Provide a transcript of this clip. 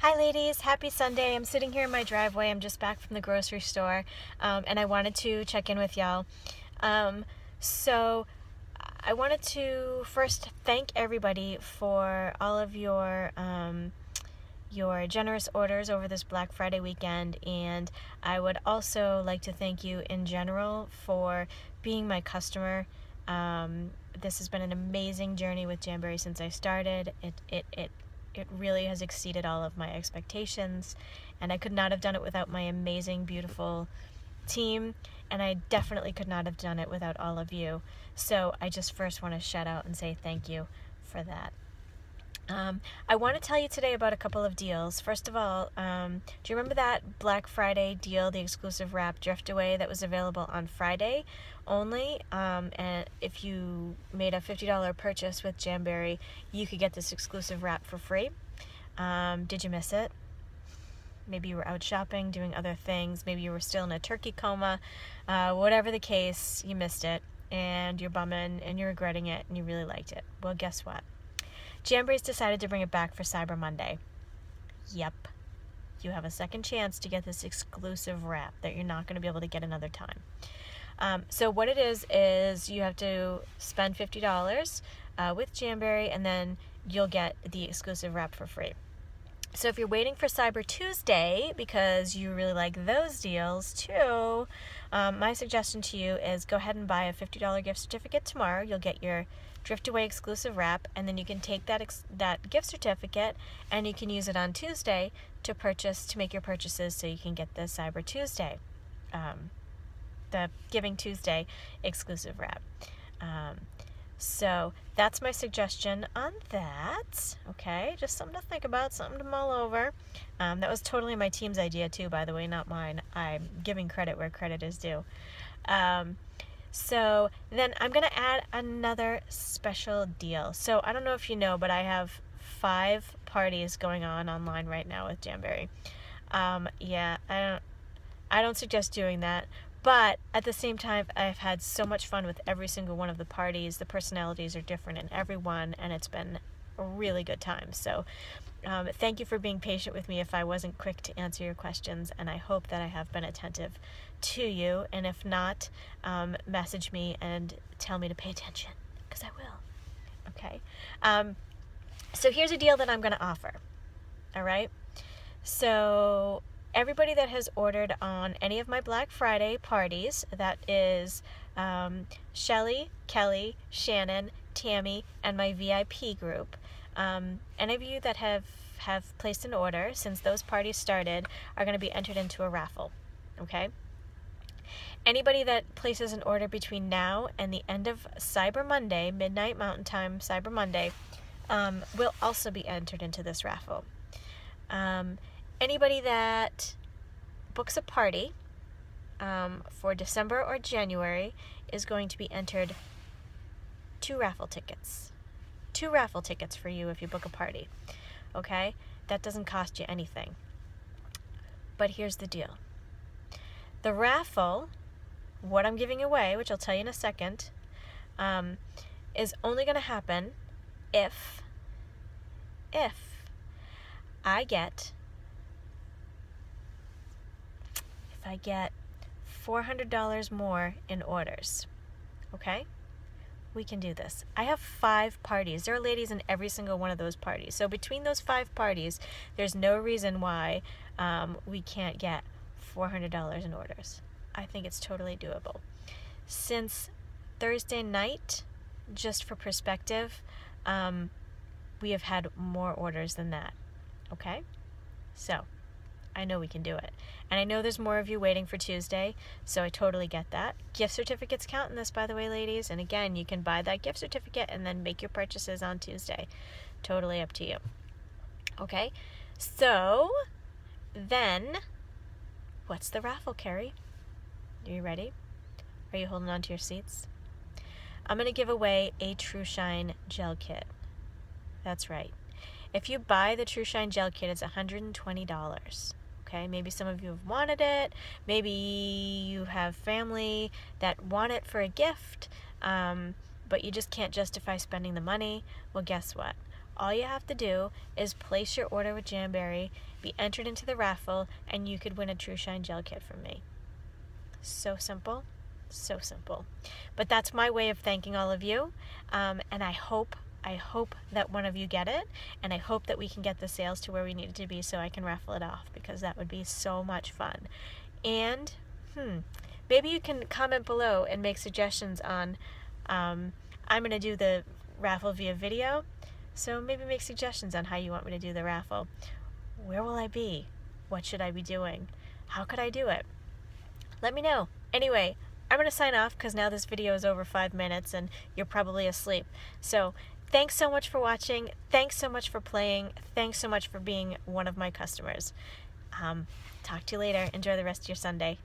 Hi, ladies. Happy Sunday. I'm sitting here in my driveway. I'm just back from the grocery store, um, and I wanted to check in with y'all. Um, so, I wanted to first thank everybody for all of your um, your generous orders over this Black Friday weekend, and I would also like to thank you in general for being my customer. Um, this has been an amazing journey with Jamberry since I started. It it it it really has exceeded all of my expectations, and I could not have done it without my amazing, beautiful team, and I definitely could not have done it without all of you. So I just first want to shout out and say thank you for that. Um, I want to tell you today about a couple of deals. First of all, um, do you remember that Black Friday deal, the exclusive wrap Drift Away that was available on Friday only? Um, and if you made a $50 purchase with Jamberry, you could get this exclusive wrap for free. Um, did you miss it? Maybe you were out shopping, doing other things. Maybe you were still in a turkey coma. Uh, whatever the case, you missed it and you're bumming and you're regretting it and you really liked it. Well, guess what? Jamberry's decided to bring it back for Cyber Monday. Yep. You have a second chance to get this exclusive wrap that you're not going to be able to get another time. Um, so what it is is you have to spend fifty dollars uh, with Jamberry, and then you'll get the exclusive wrap for free. So if you're waiting for Cyber Tuesday because you really like those deals too, um, my suggestion to you is go ahead and buy a $50 gift certificate tomorrow. You'll get your Drift Away exclusive wrap, and then you can take that that gift certificate and you can use it on Tuesday to purchase to make your purchases, so you can get the Cyber Tuesday, um, the Giving Tuesday exclusive wrap. Um, so that's my suggestion on that. Okay, just something to think about, something to mull over. Um, that was totally my team's idea too, by the way, not mine. I'm giving credit where credit is due. Um, so then I'm gonna add another special deal. So I don't know if you know, but I have five parties going on online right now with Jamberry. Um, yeah, I don't. I don't suggest doing that, but at the same time, I've had so much fun with every single one of the parties. The personalities are different in every one, and it's been a really good time. So, um, thank you for being patient with me if I wasn't quick to answer your questions, and I hope that I have been attentive to you. And if not, um, message me and tell me to pay attention, because I will. Okay? Um, so, here's a deal that I'm going to offer. All right? So, everybody that has ordered on any of my Black Friday parties, that is um, Shelly, Kelly, Shannon, Tammy, and my VIP group. Um, any of you that have have placed an order since those parties started are going to be entered into a raffle. Okay. Anybody that places an order between now and the end of Cyber Monday, midnight Mountain Time, Cyber Monday, um, will also be entered into this raffle. Um, anybody that books a party um, for December or January is going to be entered two raffle tickets. Two raffle tickets for you if you book a party. Okay? That doesn't cost you anything. But here's the deal the raffle, what I'm giving away, which I'll tell you in a second, um, is only going to happen if, if I get I get $400 more in orders. Okay? We can do this. I have five parties. There are ladies in every single one of those parties. So between those five parties, there's no reason why um, we can't get $400 in orders. I think it's totally doable. Since Thursday night, just for perspective, um, we have had more orders than that. Okay? So, I know we can do it. And I know there's more of you waiting for Tuesday, so I totally get that. Gift certificates count in this, by the way, ladies. And again, you can buy that gift certificate and then make your purchases on Tuesday. Totally up to you. Okay? So, then, what's the raffle, Kerry? Are you ready? Are you holding on to your seats? I'm going to give away a TruShine gel kit. That's right. If you buy the TruShine gel kit, it's $120 okay? Maybe some of you have wanted it. Maybe you have family that want it for a gift, um, but you just can't justify spending the money. Well, guess what? All you have to do is place your order with Jamberry, be entered into the raffle, and you could win a TruShine gel kit from me. So simple, so simple. But that's my way of thanking all of you, um, and I hope I hope that one of you get it, and I hope that we can get the sales to where we need it to be so I can raffle it off because that would be so much fun. And, hmm, maybe you can comment below and make suggestions on. Um, I'm going to do the raffle via video, so maybe make suggestions on how you want me to do the raffle. Where will I be? What should I be doing? How could I do it? Let me know. Anyway, I'm going to sign off because now this video is over five minutes and you're probably asleep. So thanks so much for watching. Thanks so much for playing. Thanks so much for being one of my customers. Um, talk to you later. Enjoy the rest of your Sunday.